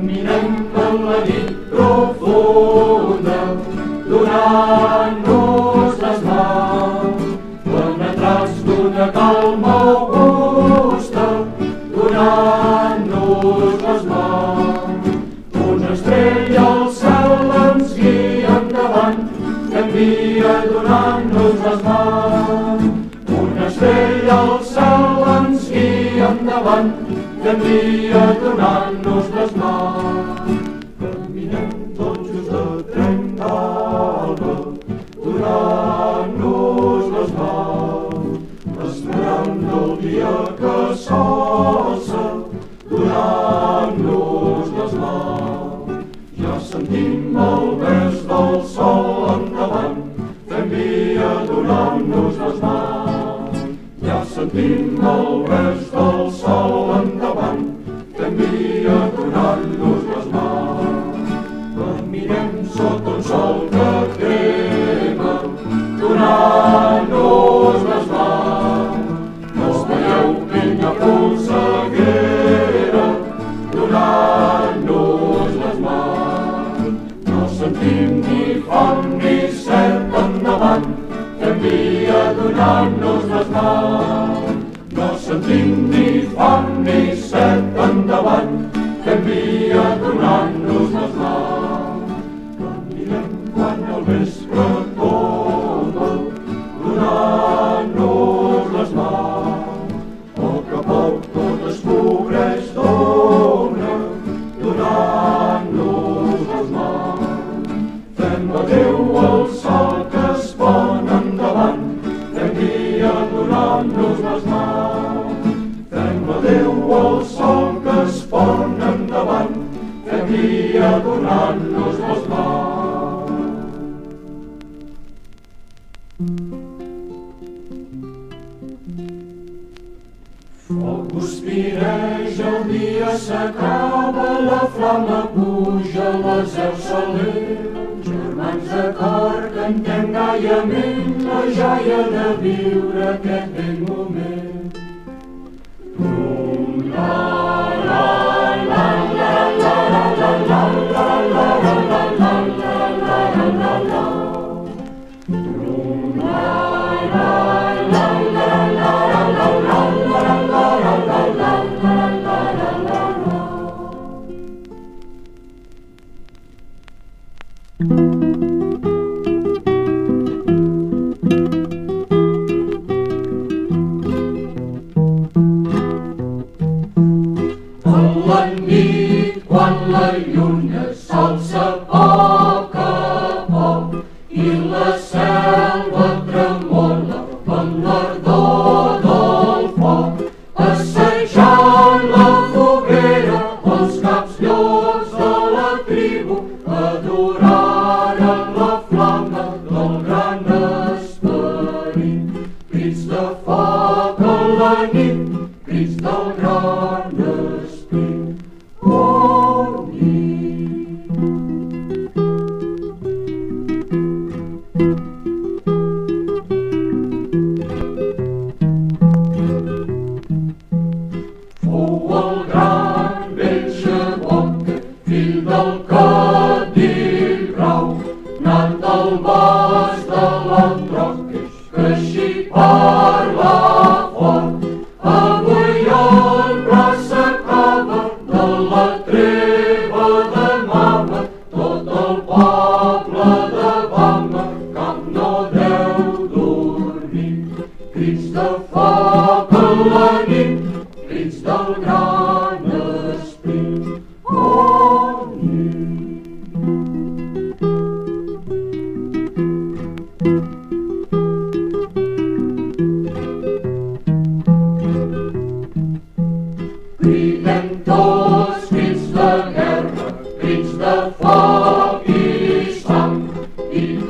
Caminem en la nit profunda, donant-nos les mans, penetrats d'una calma augusta, donant-nos les mans. Una estrella al cel ens guia endavant, canvia donant-nos les mans. Una estrella al canvia donant-nos les mans. Caminem tots just de trencada, donant-nos les mans, esperant el dia que s'alça, donant-nos les mans. Ja sentim el bes del sol endavant, fem via donant-nos les mans. Ja sentim el bes del sol endavant, fem via donant-nos les mans. Caminem sota un sol que crema, donant-nos les mans. No es veieu pinya polseguera, donant-nos les mans. No sentim ni fam ni set endavant, fem via donant-nos les mans. Fem adéu al sol que es pon endavant, fem dia donant-nos les mans. Fem adéu al sol que es pon endavant, fem dia donant-nos les mans. Foc guspireix, el dia s'acaba, la flama puja, les heus s'eleven. De cor, cantem gaiament la joia de viure aquest vell moment.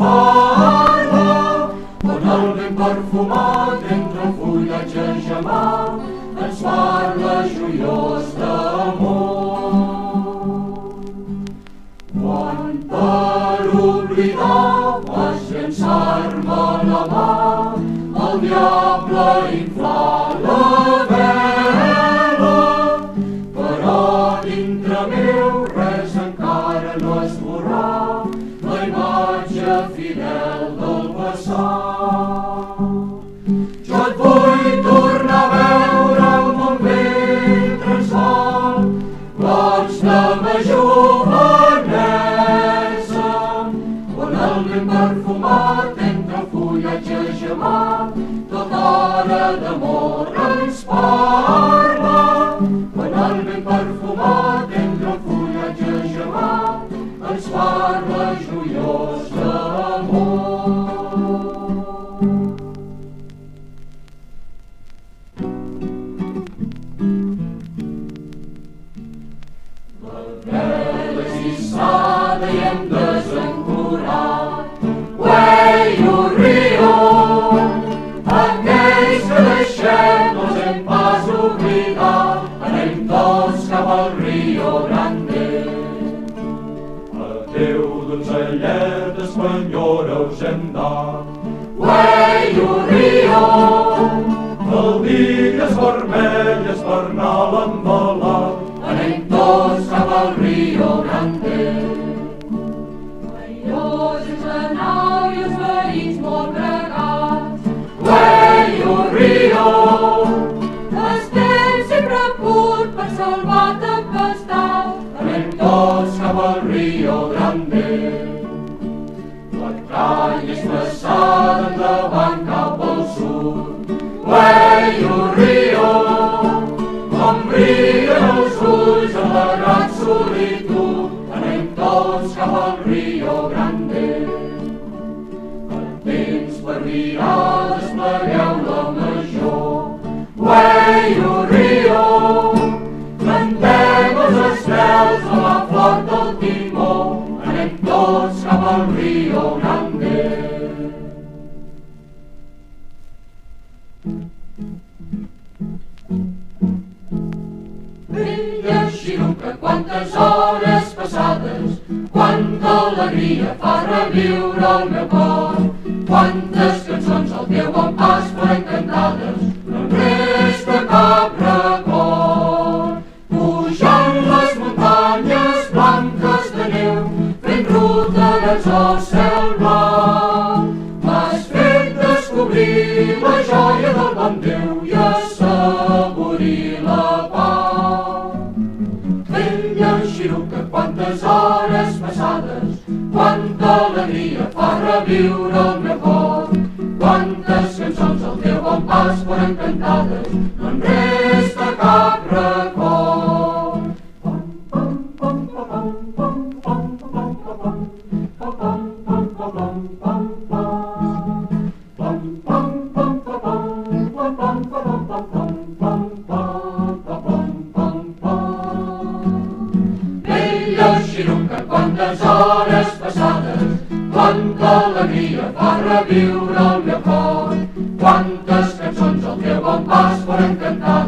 parla, on el vent perfumat entre el fullatge gemat, ens parla joiós d'amor. Quan per oblidar vas llançar-me la mà, el diable inflà famílias formem solitud. Anem tots cap al Rio Grande. El temps per mirar desplegueu la major. Uei, un riu, Cantem els estels a la flor del timó, anem tots cap al Rio Grande. Alegria fa reviure el meu cor, quantes cançons al teu bon alegria fa reviure el meu cor. Quantes cançons al teu bon pas foren cantades, no en resta cap record. Vella xironca, quantes hores passades quanta alegria fa reviure el meu cor, quantes cançons al teu bon pas foren cantar,